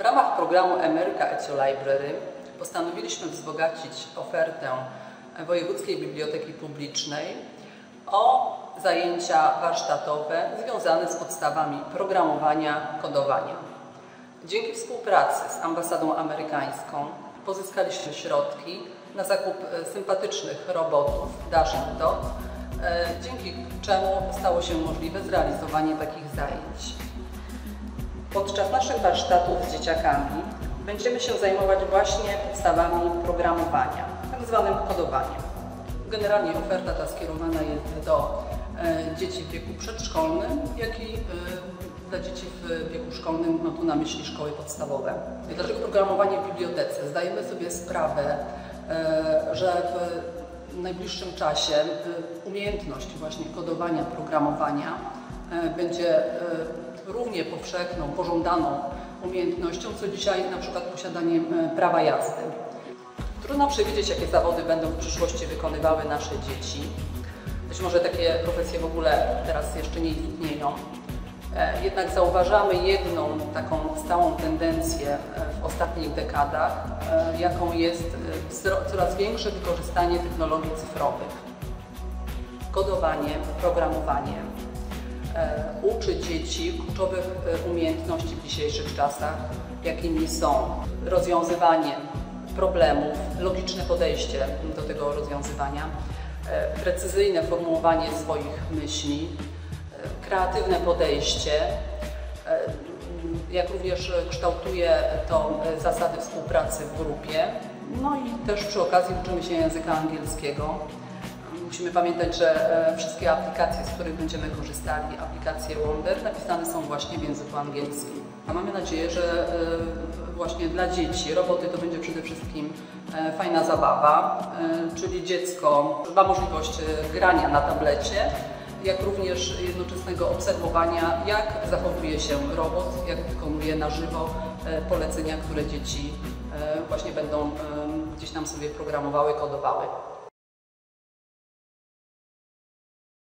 W ramach programu at Your Library postanowiliśmy wzbogacić ofertę Wojewódzkiej Biblioteki Publicznej o zajęcia warsztatowe związane z podstawami programowania, kodowania. Dzięki współpracy z ambasadą amerykańską pozyskaliśmy środki na zakup e, sympatycznych robotów Dash Dot, e, dzięki czemu stało się możliwe zrealizowanie takich zajęć. Podczas naszych warsztatów z dzieciakami będziemy się zajmować właśnie podstawami programowania, tak zwanym kodowaniem. Generalnie oferta ta skierowana jest do e, dzieci w wieku przedszkolnym, jak i e, dla dzieci w wieku szkolnym, mam tu na myśli szkoły podstawowe. Dlaczego programowanie w bibliotece? Zdajemy sobie sprawę, e, że w najbliższym czasie umiejętność właśnie kodowania, programowania będzie równie powszechną, pożądaną umiejętnością, co dzisiaj na przykład posiadaniem e, prawa jazdy. Trudno przewidzieć, jakie zawody będą w przyszłości wykonywały nasze dzieci. Być może takie profesje w ogóle teraz jeszcze nie istnieją. E, Jednak zauważamy jedną taką stałą tendencję e, w ostatnich dekadach, jaką jest coraz większe wykorzystanie technologii cyfrowych. Kodowanie, programowanie uczy dzieci kluczowych e, umiejętności w dzisiejszych czasach, jakimi są rozwiązywanie problemów, logiczne podejście do tego rozwiązywania, e, precyzyjne formułowanie swoich myśli, e, kreatywne podejście, e, jak również kształtuje to e, zasady współpracy w grupie. No i też przy okazji uczymy się języka angielskiego. Musimy pamiętać, że e, wszystkie aplikacje, z których będziemy korzystali, aplikacje Wonder, napisane są właśnie w języku angielskim. A mamy nadzieję, że e, właśnie dla dzieci roboty to będzie przede wszystkim e, fajna zabawa, czyli dziecko ma możliwość grania na tablecie, jak również jednoczesnego obserwowania, jak zachowuje się robot, jak wykonuje na żywo polecenia, które dzieci właśnie będą gdzieś tam sobie programowały, kodowały.